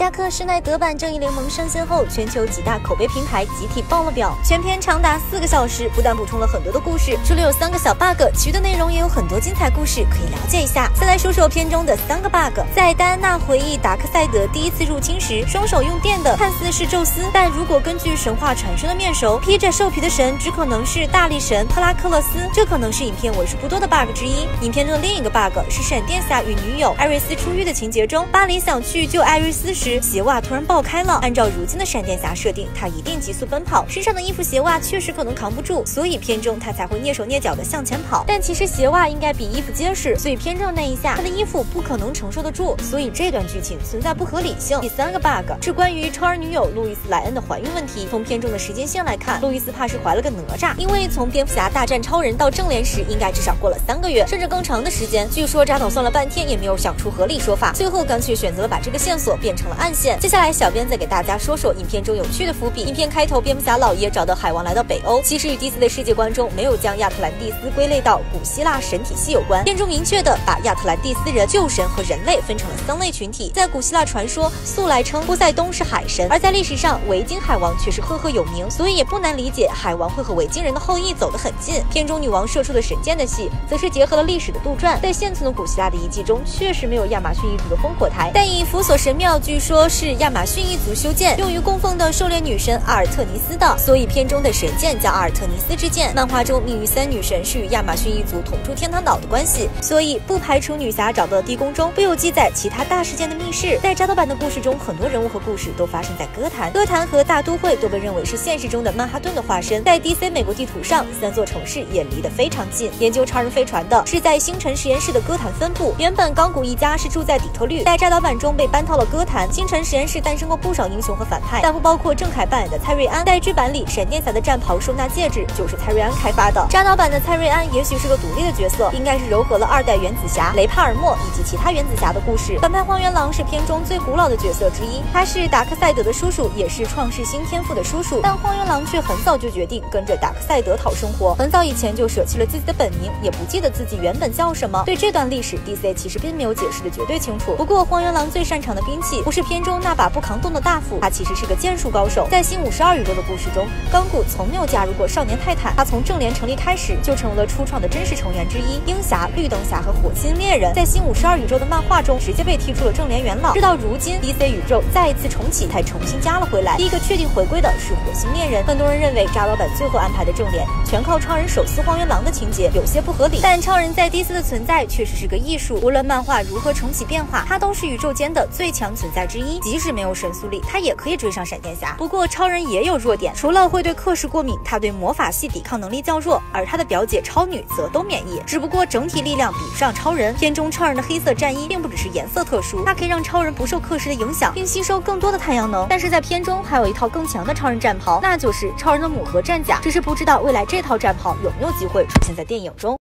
扎克施耐德版正义联盟上线后，全球几大口碑平台集体爆了表。全片长达四个小时，不但补充了很多的故事，除了有三个小 bug，其余的内容也有很多精彩故事可以了解一下。再来说说片中的三个 bug。在戴安娜回忆达克赛德第一次入侵时，双手用电的看似是宙斯，但如果根据神话传说的面熟，披着兽皮的神只可能是大力神赫拉克勒斯，这可能是影片为数不多的 bug 之一。影片中的另一个 bug 是闪电侠与女友艾瑞斯出狱的情节中，巴黎想去救艾瑞斯时，鞋袜突然爆开了。按照如今的闪电侠设定，他一定急速奔跑，身上的衣服鞋袜确实可能扛不住，所以片中他才会蹑手蹑脚的向前跑。但其实鞋袜应该比衣服结实，所以片中那一下他的衣服不可能承受得住，所以这段剧情存在不合理性。第三个 bug 是关于超人女友路易斯莱恩的怀孕问题。从片中的时间线来看，路易斯怕是怀了个哪吒，因为从蝙蝠侠大战超人到正联时，应该至少过了三个月，甚至更长的时间。据说扎导算了半天也没有想出合理说法，最后干脆选择了把这个线索变成了暗线。接下来，小编再给大家说说影片中有趣的伏笔。影片开头，蝙蝠侠老爷找到海王来到北欧，其实与 DC 的世界观中没有将亚特兰蒂斯归类到古希腊神体系有关。片中明确的把亚特兰蒂斯人、旧神和人类分成了三类群体。在古希腊传说，素来称波塞冬是海神，而在历史上，维京海王却是赫赫有名，所以也不难理解海王会和维京人的后裔走得很近。片中女王射出的神箭的戏，则是结合了历史的杜撰，在现存的古希腊的遗迹中，确实没有亚马逊一族的烽火台，但以弗所神庙据说说是亚马逊一族修建，用于供奉的狩猎女神阿尔特尼斯的，所以片中的神剑叫阿尔特尼斯之剑。漫画中命运三女神是与亚马逊一族统住天堂岛的关系，所以不排除女侠找到的地宫中不有记载其他大事件的密室。在扎导版的故事中，很多人物和故事都发生在歌坛，歌坛和大都会都被认为是现实中的曼哈顿的化身。在 DC 美国地图上，三座城市也离得非常近。研究超人飞船的是在星辰实验室的歌坛分部，原本钢骨一家是住在底特律，在扎导版中被搬到了歌坛。星辰实验室诞生过不少英雄和反派，但不包括郑恺扮演的蔡瑞安。在剧版里，闪电侠的战袍收纳戒指就是蔡瑞安开发的。扎导版的蔡瑞安也许是个独立的角色，应该是糅合了二代原子侠雷帕尔默以及其他原子侠的故事。反派荒原狼是片中最古老的角色之一，他是达克赛德的叔叔，也是创世新天赋的叔叔。但荒原狼却很早就决定跟着达克赛德讨生活，很早以前就舍弃了自己的本名，也不记得自己原本叫什么。对这段历史，DC 其实并没有解释的绝对清楚。不过荒原狼最擅长的兵器不是片中那把不扛动的大斧，他其实是个剑术高手。在新五十二宇宙的故事中，钢骨从没有加入过少年泰坦，他从正联成立开始就成为了初创的真实成员之一。鹰侠、绿灯侠和火星猎人在新五十二宇宙的漫画中直接被踢出了正联元老，直到如今 DC 宇宙再一次重启才重新加了回来。第一个确定回归的是火星猎人，很多人认为扎老板最后安排的正联全靠超人手撕荒原狼的情节有些不合理，但超人在 DC 的存在确实是个艺术。无论漫画如何重启变化，他都是宇宙间的最强存在之一。即使没有神速力，他也可以追上闪电侠。不过超人也有弱点，除了会对克氏过敏，他对魔法系抵抗能力较弱，而他的表姐超女则都免疫。只不过整体力量比不上超人。片中超人的黑色战衣并不只是颜色特殊，它可以让超人不受克氏的影响，并吸收更多的太阳能。但是在片中还有一套更强的超人战袍，那就是超人的母盒战甲。只是不知道未来这套战袍有没有机会出现在电影中。